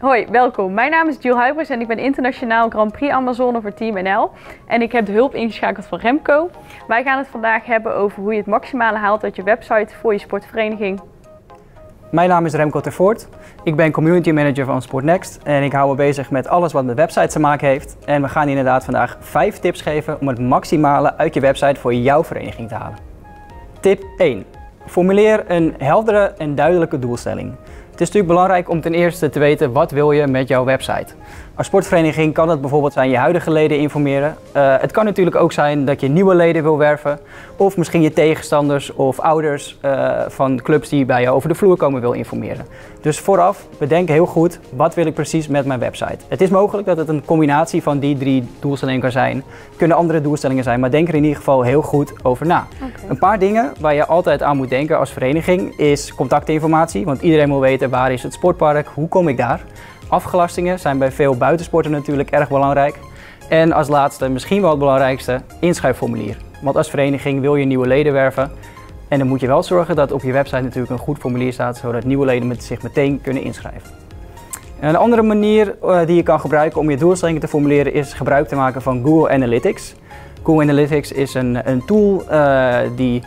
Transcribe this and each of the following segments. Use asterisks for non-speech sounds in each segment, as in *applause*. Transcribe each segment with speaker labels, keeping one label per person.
Speaker 1: Hoi, welkom. Mijn naam is Jill Huibers en ik ben internationaal Grand Prix Amazone voor Team NL. En ik heb de hulp ingeschakeld van Remco. Wij gaan het vandaag hebben over hoe je het maximale haalt uit je website voor je sportvereniging.
Speaker 2: Mijn naam is Remco Tervoort. Ik ben community manager van Sportnext en ik hou me bezig met alles wat met websites te maken heeft. En we gaan inderdaad vandaag vijf tips geven om het maximale uit je website voor jouw vereniging te halen. Tip 1. Formuleer een heldere en duidelijke doelstelling. Het is natuurlijk belangrijk om ten eerste te weten wat wil je met jouw website. Als sportvereniging kan het bijvoorbeeld zijn je huidige leden informeren. Uh, het kan natuurlijk ook zijn dat je nieuwe leden wil werven. Of misschien je tegenstanders of ouders uh, van clubs die bij je over de vloer komen wil informeren. Dus vooraf, bedenk heel goed, wat wil ik precies met mijn website? Het is mogelijk dat het een combinatie van die drie doelstellingen kan zijn. Kunnen andere doelstellingen zijn, maar denk er in ieder geval heel goed over na. Okay. Een paar dingen waar je altijd aan moet denken als vereniging is contactinformatie. Want iedereen wil weten waar is het sportpark, hoe kom ik daar? Afgelastingen zijn bij veel buitensporten natuurlijk erg belangrijk. En als laatste, misschien wel het belangrijkste, inschrijfformulier. Want als vereniging wil je nieuwe leden werven. En dan moet je wel zorgen dat op je website natuurlijk een goed formulier staat, zodat nieuwe leden zich meteen kunnen inschrijven. een andere manier uh, die je kan gebruiken om je doelstellingen te formuleren is gebruik te maken van Google Analytics. Google Analytics is een, een tool uh, die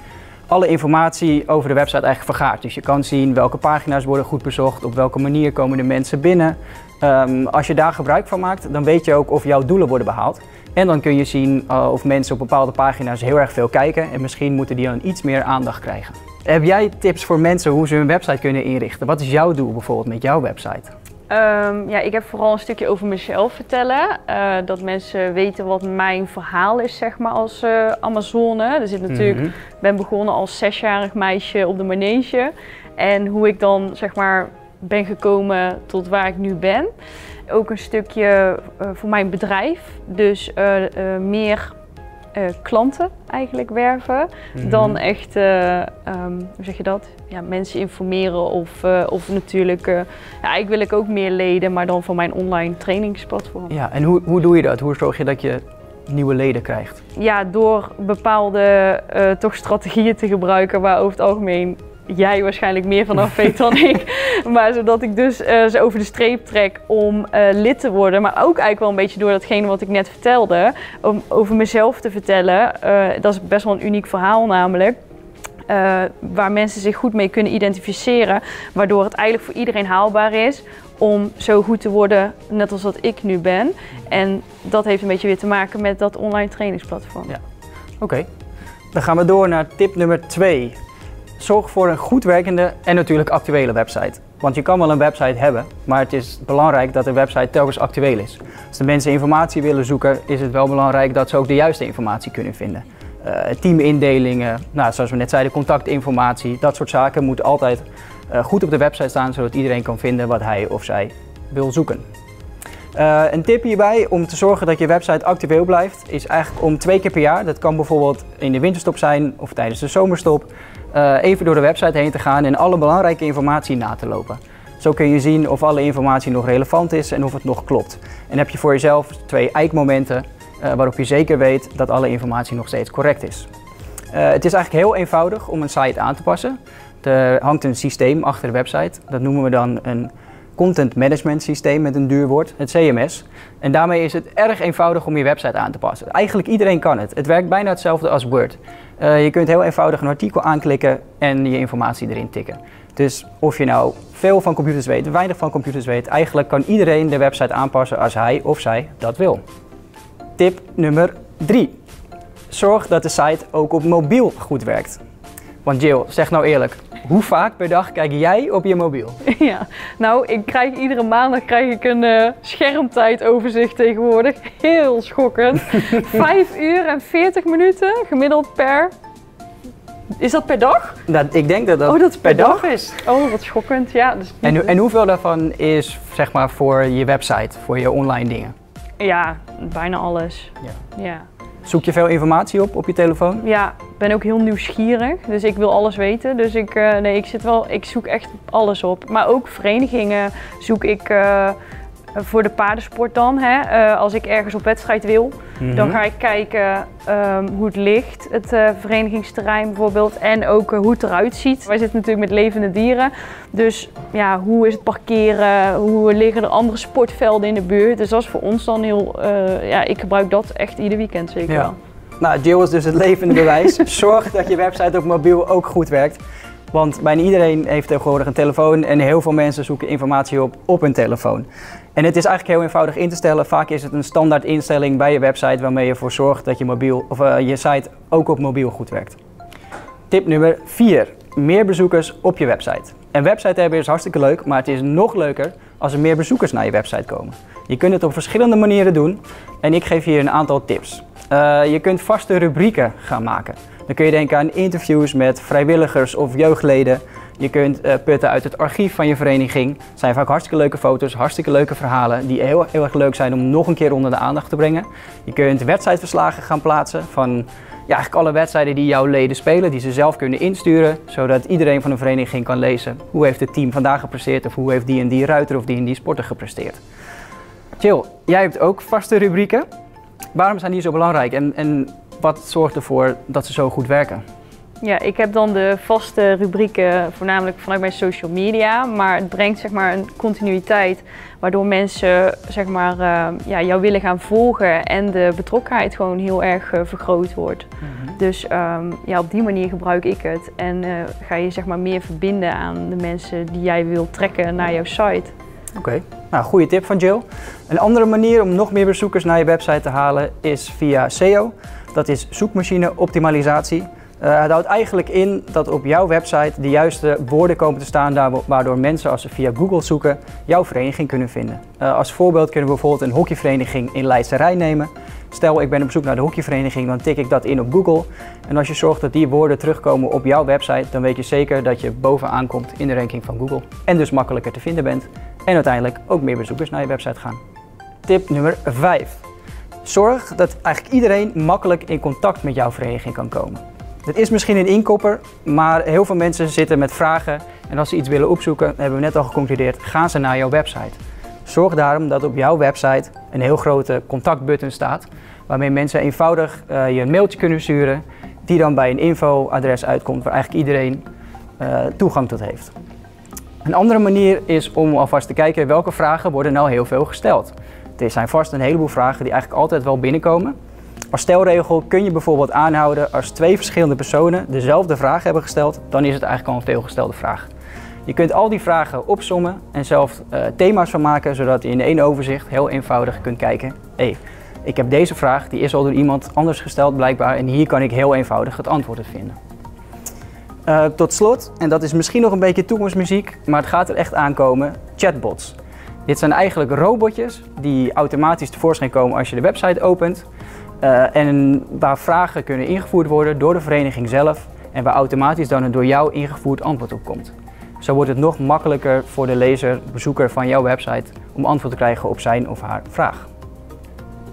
Speaker 2: alle informatie over de website eigenlijk vergaart. Dus je kan zien welke pagina's worden goed bezocht, op welke manier komen de mensen binnen. Um, als je daar gebruik van maakt, dan weet je ook of jouw doelen worden behaald. En dan kun je zien uh, of mensen op bepaalde pagina's heel erg veel kijken en misschien moeten die dan iets meer aandacht krijgen. Heb jij tips voor mensen hoe ze hun website kunnen inrichten? Wat is jouw doel bijvoorbeeld met jouw website?
Speaker 1: Um, ja, ik heb vooral een stukje over mezelf vertellen. Uh, dat mensen weten wat mijn verhaal is, zeg maar, als uh, Amazone. Er zit natuurlijk, mm -hmm. ben begonnen als zesjarig meisje op de manege. En hoe ik dan, zeg maar, ben gekomen tot waar ik nu ben. Ook een stukje uh, voor mijn bedrijf. Dus meer uh, klanten eigenlijk werven. Mm -hmm. Dan echt, uh, um, hoe zeg je dat? Ja, mensen informeren of, uh, of natuurlijk, ja, ik wil ik ook meer leden, maar dan van mijn online trainingsplatform.
Speaker 2: Ja, en hoe, hoe doe je dat? Hoe zorg je dat je nieuwe leden krijgt?
Speaker 1: Ja, door bepaalde toch strategieën te gebruiken waar over het algemeen jij waarschijnlijk meer vanaf *laughs* weet dan ik. Maar zodat ik dus uh, ze over de streep trek om uh, lid te worden. Maar ook eigenlijk wel een beetje door datgene wat ik net vertelde. Om over mezelf te vertellen. Uh, dat is best wel een uniek verhaal namelijk. waar mensen zich goed mee kunnen identificeren. Waardoor het eigenlijk voor iedereen haalbaar is om zo goed te worden net als dat ik nu ben. En dat heeft een beetje weer te maken met dat online trainingsplatform.
Speaker 2: Ja. Oké, okay. dan gaan we door naar tip nummer 2. Zorg voor een goed werkende en natuurlijk actuele website. Want je kan wel een website hebben, maar het is belangrijk dat de website telkens actueel is. Als de mensen informatie willen zoeken, is het wel belangrijk dat ze ook de juiste informatie kunnen vinden. Uh, teamindelingen, nou, zoals we net zeiden, contactinformatie, dat soort zaken moeten altijd uh, goed op de website staan, zodat iedereen kan vinden wat hij of zij wil zoeken. Uh, een tip hierbij om te zorgen dat je website actueel blijft, is eigenlijk om twee keer per jaar, dat kan bijvoorbeeld in de winterstop zijn of tijdens de zomerstop, uh, even door de website heen te gaan en alle belangrijke informatie na te lopen. Zo kun je zien of alle informatie nog relevant is en of het nog klopt. En heb je voor jezelf twee eikmomenten uh, waarop je zeker weet dat alle informatie nog steeds correct is. Uh, het is eigenlijk heel eenvoudig om een site aan te passen. Er hangt een systeem achter de website. Dat noemen we dan een content management systeem met een duur woord, het CMS. En daarmee is het erg eenvoudig om je website aan te passen. Eigenlijk iedereen kan het. Het werkt bijna hetzelfde als Word. Uh, je kunt heel eenvoudig een artikel aanklikken en je informatie erin tikken. Dus of je nou veel van computers weet, weinig van computers weet, eigenlijk kan iedereen de website aanpassen als hij of zij dat wil. Tip nummer 3. Zorg dat de site ook op mobiel goed werkt. Want Jill, zeg nou eerlijk, hoe vaak per dag kijk jij op je mobiel? *laughs*
Speaker 1: Ja, nou, ik krijg iedere maandag krijg ik een uh, schermtijdoverzicht tegenwoordig. Heel schokkend. *laughs* 5 uur en 40 minuten gemiddeld per. Is dat per dag?
Speaker 2: Dat, ik denk dat dat,
Speaker 1: oh, dat per, per dag?
Speaker 2: dag? is.
Speaker 1: Oh, wat schokkend. Ja, dus
Speaker 2: en, en hoeveel daarvan is zeg maar voor je website, voor je online dingen?
Speaker 1: Ja, bijna alles. Ja. ja.
Speaker 2: Zoek je veel informatie op op je telefoon?
Speaker 1: Ja, ik ben ook heel nieuwsgierig, dus ik wil alles weten. Dus ik, uh, nee, ik, zit wel, ik zoek echt alles op. Maar ook verenigingen zoek ik uh, voor de paardensport dan, hè, eh, als ik ergens op wedstrijd wil, dan
Speaker 2: Mhm.
Speaker 1: ga ik kijken ehm, hoe het ligt, het eh, verenigingsterrein bijvoorbeeld, en ook eh, hoe het eruit ziet. Wij zitten natuurlijk met levende dieren, dus ja, hoe is het parkeren, hoe liggen er andere sportvelden in de buurt. Dus dat is voor ons dan heel, eh, ja, ik gebruik dat echt ieder weekend zeker
Speaker 2: Ja.
Speaker 1: wel.
Speaker 2: Nou, Jill is dus het levende bewijs. *laughs* Zorg dat je website op mobiel ook goed werkt. Want bijna iedereen heeft tegenwoordig een telefoon en heel veel mensen zoeken informatie op op hun telefoon. En het is eigenlijk heel eenvoudig in te stellen. Vaak is het een standaard instelling bij je website waarmee je ervoor zorgt dat je, mobiel, of, eh, je site ook op mobiel goed werkt. Tip nummer 4. Meer bezoekers op je website. Een website hebben is hartstikke leuk, maar het is nog leuker als er meer bezoekers naar je website komen. Je kunt het op verschillende manieren doen en ik geef hier een aantal tips. Eh, je kunt vaste rubrieken gaan maken. Dan kun je denken aan interviews met vrijwilligers of jeugdleden. Je kunt eh, putten uit het archief van je vereniging. Het zijn vaak hartstikke leuke foto's, hartstikke leuke verhalen die heel, heel erg leuk zijn om nog een keer onder de aandacht te brengen. Je kunt wedstrijdverslagen gaan plaatsen van ja, eigenlijk alle wedstrijden die jouw leden spelen, die ze zelf kunnen insturen, zodat iedereen van de vereniging kan lezen hoe heeft het team vandaag gepresteerd of hoe heeft die en die ruiter of die en die sporter gepresteerd. Jill, jij hebt ook vaste rubrieken. Waarom zijn die zo belangrijk en, en wat zorgt ervoor dat ze zo goed werken?
Speaker 1: Ja, ik heb dan de vaste rubrieken voornamelijk vanuit mijn social media, maar het brengt zeg maar een continuïteit waardoor mensen zeg maar eh, ja, jou willen gaan volgen en de betrokkenheid gewoon heel erg eh, vergroot wordt. Dus ehm, ja, op die manier gebruik ik het en eh, ga je zeg maar meer verbinden aan de mensen die jij wilt trekken naar jouw site.
Speaker 2: Oké, nou goede tip van Jill. Een andere manier om nog meer bezoekers naar je website te halen is via SEO. Dat is zoekmachine optimalisatie. Eh, het houdt eigenlijk in dat op jouw website de juiste woorden komen te staan, waardoor mensen als ze via Google zoeken jouw vereniging kunnen vinden. Eh, als voorbeeld kunnen we bijvoorbeeld een hockeyvereniging in Leidse Rijn nemen. Stel ik ben op zoek naar de hockeyvereniging, dan tik ik dat in op Google. En als je zorgt dat die woorden terugkomen op jouw website, dan weet je zeker dat je bovenaan komt in de ranking van Google. En dus makkelijker te vinden bent. En uiteindelijk ook meer bezoekers naar je website gaan. Tip nummer 5. Zorg dat eigenlijk iedereen makkelijk in contact met jouw vereniging kan komen. Het is misschien een inkopper, maar heel veel mensen zitten met vragen. En als ze iets willen opzoeken, hebben we net al geconcludeerd, gaan ze naar jouw website. Zorg daarom dat op jouw website een heel grote contactbutton staat, waarmee mensen eenvoudig eh, je een mailtje kunnen sturen, die dan bij een infoadres uitkomt waar eigenlijk iedereen eh, toegang tot heeft. Een andere manier is om alvast te kijken welke vragen worden nou heel veel gesteld. Er zijn vast een heleboel vragen die eigenlijk altijd wel binnenkomen. Als stelregel kun je bijvoorbeeld aanhouden als twee verschillende personen dezelfde vraag hebben gesteld, dan is het eigenlijk al een veelgestelde vraag. Je kunt al die vragen opsommen en zelf eh, thema's van maken, zodat je in één overzicht heel eenvoudig kunt kijken. Hé, ik heb deze vraag, die is al door iemand anders gesteld blijkbaar en hier kan ik heel eenvoudig het antwoord op vinden. Eh, tot slot, en dat is misschien nog een beetje toekomstmuziek, maar het gaat er echt aankomen, chatbots. Dit zijn eigenlijk robotjes die automatisch tevoorschijn komen als je de website opent. eh, en waar vragen kunnen ingevoerd worden door de vereniging zelf en waar automatisch dan een door jou ingevoerd antwoord op komt. Zo wordt het nog makkelijker voor de lezer, bezoeker van jouw website om antwoord te krijgen op zijn of haar vraag.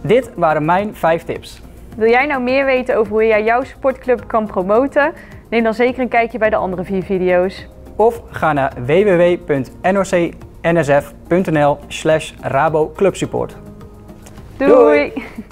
Speaker 2: Dit waren mijn 5 tips.
Speaker 1: Wil jij nou meer weten over hoe jij jouw sportclub kan promoten? Neem dan zeker een kijkje bij de andere vier video's.
Speaker 2: Of ga naar www.nocnsf.nl slash raboclubsupport.
Speaker 1: Doei.
Speaker 2: Doei. *laughs*